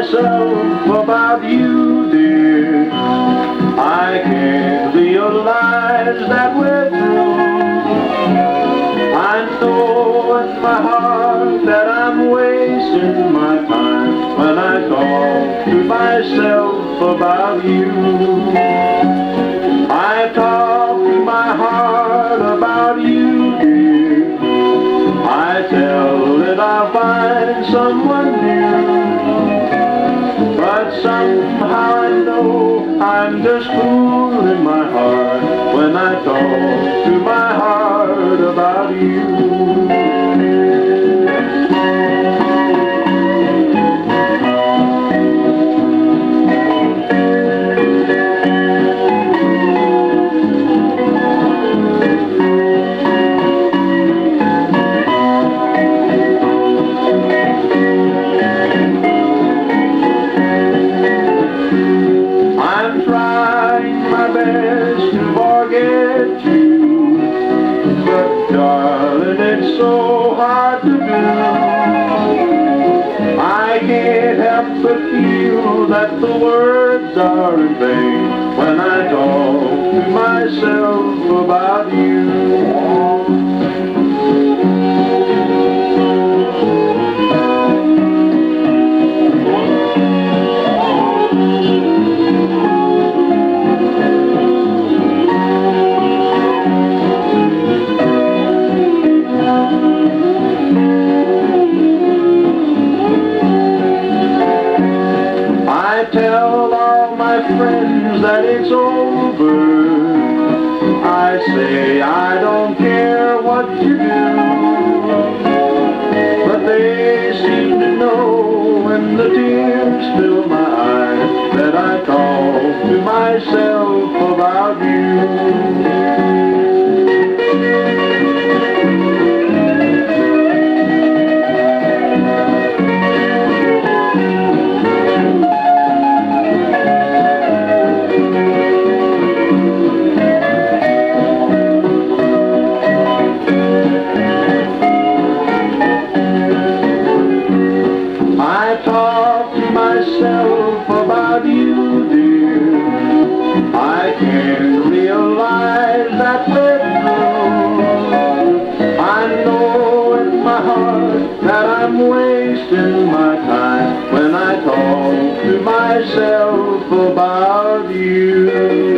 myself about you, dear. I can't realize that we're through. I know in my heart that I'm wasting my time when I talk to myself about you. I talk to my heart about you, dear. I tell it I'll find someone new. I know I'm just fooling my heart when I talk to my heart about you. Forget you, but darling, it's so hard to do. I can't help but feel that the words are in vain when I talk to myself about you. I tell all my friends that it's over. I say I don't care what you do. But they seem to know when the tears fill my eyes that I talk to myself about you. I talk to myself about you, dear. I can't realize that we're through. I know in my heart that I'm wasting my time when I talk to myself about you.